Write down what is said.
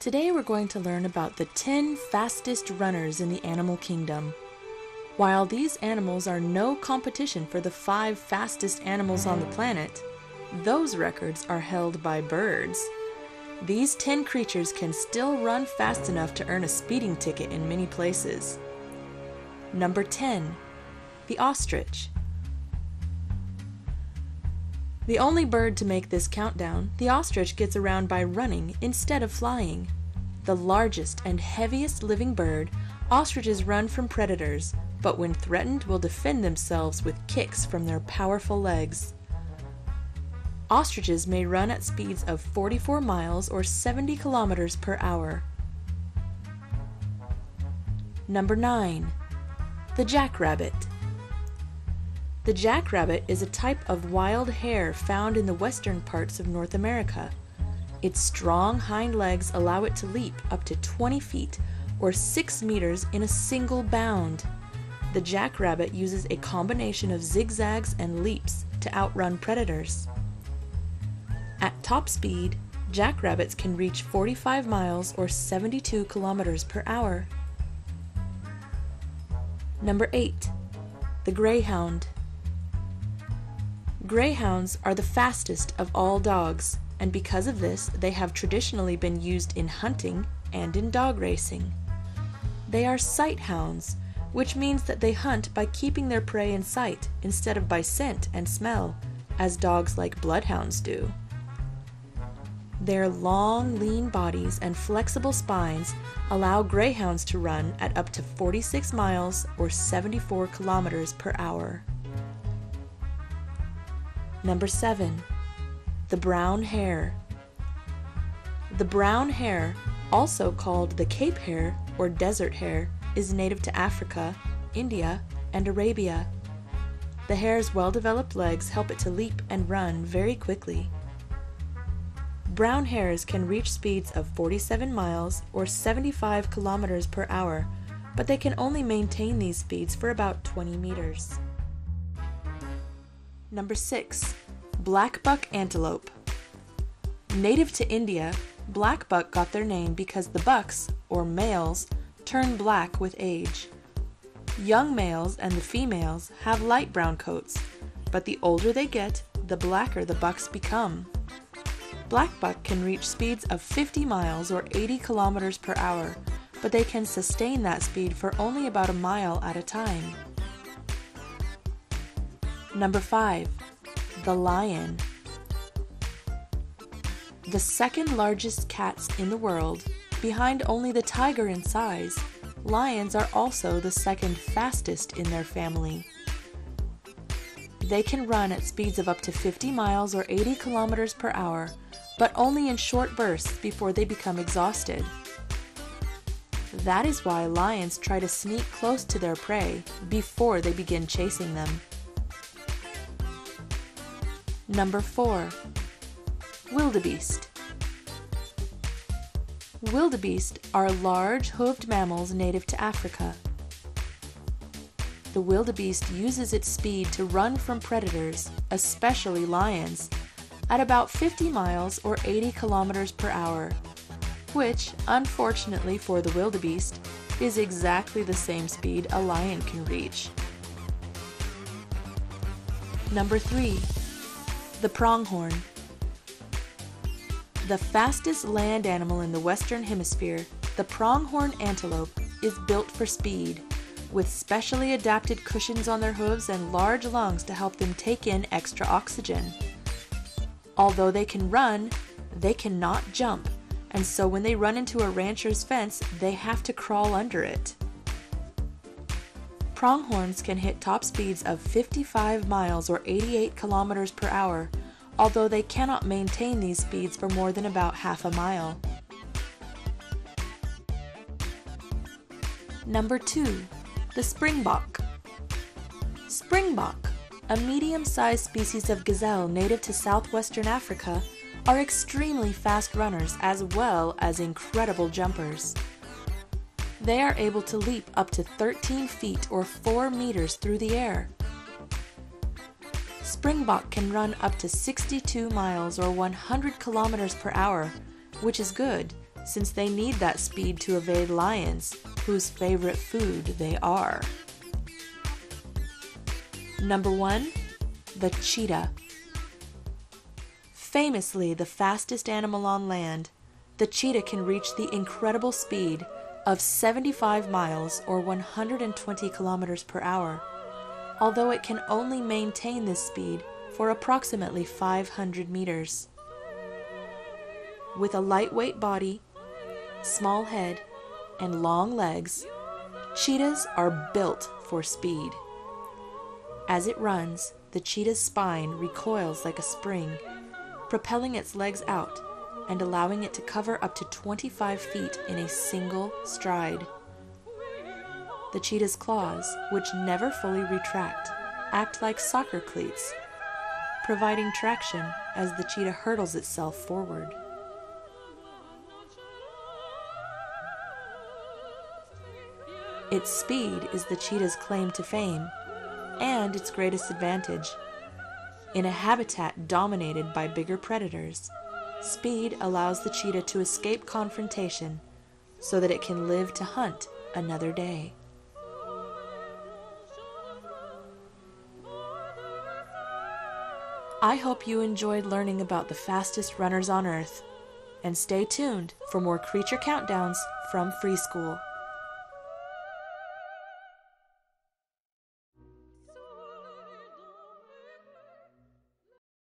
Today we're going to learn about the 10 fastest runners in the animal kingdom. While these animals are no competition for the 5 fastest animals on the planet, those records are held by birds. These 10 creatures can still run fast enough to earn a speeding ticket in many places. Number 10. The Ostrich. The only bird to make this countdown, the ostrich gets around by running instead of flying. The largest and heaviest living bird, ostriches run from predators, but when threatened will defend themselves with kicks from their powerful legs. Ostriches may run at speeds of 44 miles or 70 kilometers per hour. Number 9. The Jackrabbit. The jackrabbit is a type of wild hare found in the western parts of North America. Its strong hind legs allow it to leap up to 20 feet or 6 meters in a single bound. The jackrabbit uses a combination of zigzags and leaps to outrun predators. At top speed, jackrabbits can reach 45 miles or 72 kilometers per hour. Number 8. The Greyhound. Greyhounds are the fastest of all dogs, and because of this, they have traditionally been used in hunting and in dog racing. They are sight hounds, which means that they hunt by keeping their prey in sight instead of by scent and smell, as dogs like bloodhounds do. Their long, lean bodies and flexible spines allow greyhounds to run at up to 46 miles or 74 kilometers per hour. Number 7. The brown hare. The brown hare, also called the Cape hare or desert hare, is native to Africa, India, and Arabia. The hare's well developed legs help it to leap and run very quickly. Brown hares can reach speeds of 47 miles or 75 kilometers per hour, but they can only maintain these speeds for about 20 meters. Number 6. Blackbuck Antelope. Native to India, blackbuck got their name because the bucks, or males, turn black with age. Young males and the females have light brown coats, but the older they get, the blacker the bucks become. Blackbuck can reach speeds of 50 miles or 80 kilometers per hour, but they can sustain that speed for only about a mile at a time. Number 5. The Lion. The second largest cats in the world, behind only the tiger in size, lions are also the second fastest in their family. They can run at speeds of up to 50 miles or 80 kilometers per hour but only in short bursts before they become exhausted. That is why lions try to sneak close to their prey before they begin chasing them. Number 4. Wildebeest. Wildebeest are large hoofed mammals native to Africa. The wildebeest uses its speed to run from predators, especially lions, at about 50 miles or 80 kilometers per hour, which, unfortunately for the wildebeest, is exactly the same speed a lion can reach. Number 3. The pronghorn. The fastest land animal in the Western Hemisphere, the pronghorn antelope is built for speed, with specially adapted cushions on their hooves and large lungs to help them take in extra oxygen. Although they can run, they cannot jump, and so when they run into a rancher's fence, they have to crawl under it. Pronghorns can hit top speeds of 55 miles or 88 kilometers per hour, although they cannot maintain these speeds for more than about half a mile. Number 2. The Springbok. Springbok a medium-sized species of gazelle native to southwestern Africa, are extremely fast runners as well as incredible jumpers. They are able to leap up to 13 feet or 4 meters through the air. Springbok can run up to 62 miles or 100 kilometers per hour, which is good since they need that speed to evade lions, whose favorite food they are. Number 1. The cheetah. Famously the fastest animal on land, the cheetah can reach the incredible speed of 75 miles or 120 kilometers per hour, although it can only maintain this speed for approximately 500 meters. With a lightweight body, small head, and long legs, cheetahs are built for speed. As it runs, the cheetah's spine recoils like a spring, propelling its legs out and allowing it to cover up to 25 feet in a single stride. The cheetah's claws, which never fully retract, act like soccer cleats, providing traction as the cheetah hurtles itself forward. Its speed is the cheetah's claim to fame and its greatest advantage. In a habitat dominated by bigger predators, speed allows the cheetah to escape confrontation so that it can live to hunt another day. I hope you enjoyed learning about the fastest runners on Earth, and stay tuned for more creature countdowns from Free School.